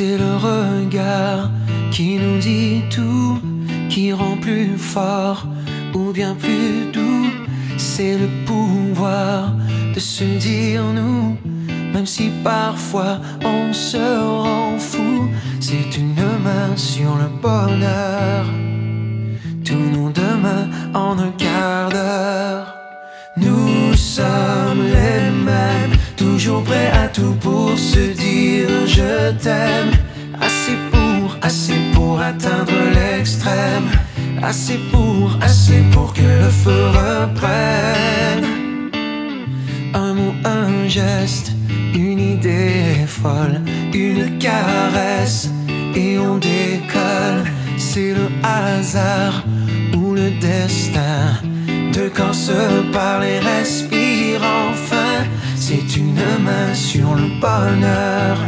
C'est le regard qui nous dit tout, qui rend plus fort ou bien plus doux. C'est le pouvoir de se dire nous, même si parfois on se rend fou. C'est une main sur le bonheur, tous nos demain en un quart d'heure. Nous sommes prêts à tout pour se dire je t'aime. Assez pour, assez pour atteindre l'extrême. Assez pour, assez pour que le feu reprenne. Un mot, un geste, une idée folle, une caresse, et on décolle. C'est le hasard ou le destin. Deux corps se parlent et respirent enfin. C'est une main sur le bonheur.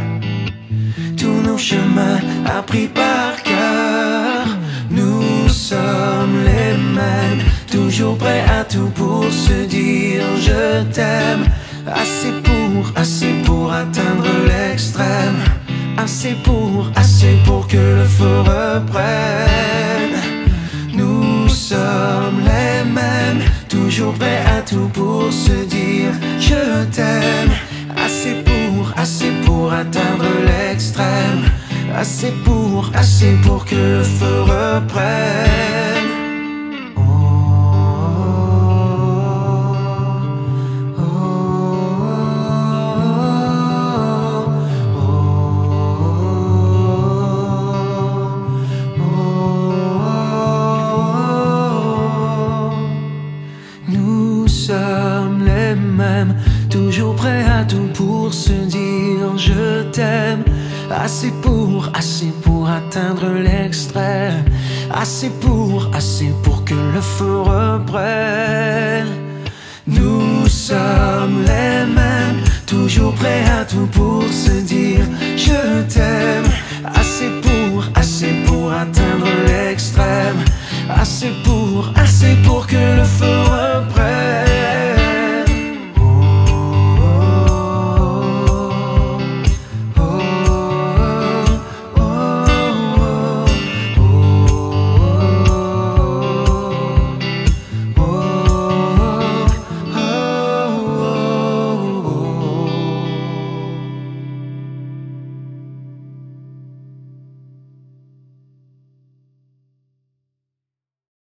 Tous nos chemins appris par cœur. Nous sommes les mêmes, toujours prêts à tout pour se dire je t'aime. Assez pour, assez pour atteindre l'extrême. Assez pour, assez pour que le feu reprenne. Nous sommes les mêmes, toujours prêts à tout pour se dire je t'aime. Assez pour, assez pour atteindre l'extrême. Assez pour, assez pour que le feu reprenne. Toujours prêts à tout pour se dire je t'aime. Assez pour, assez pour atteindre l'extrême. Assez pour, assez pour que le feu reprenne. Nous sommes les mêmes, toujours prêts à tout pour se.